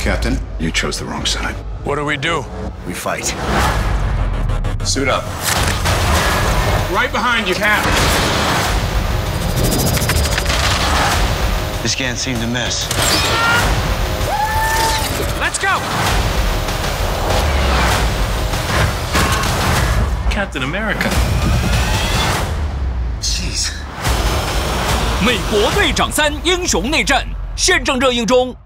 Captain, You chose the wrong side. What do we do? We fight. suit up. Right behind you, Cap. This can't seem to miss. Let's go. Captain America. Jeez. 美国队长三：英雄内战现正热映中。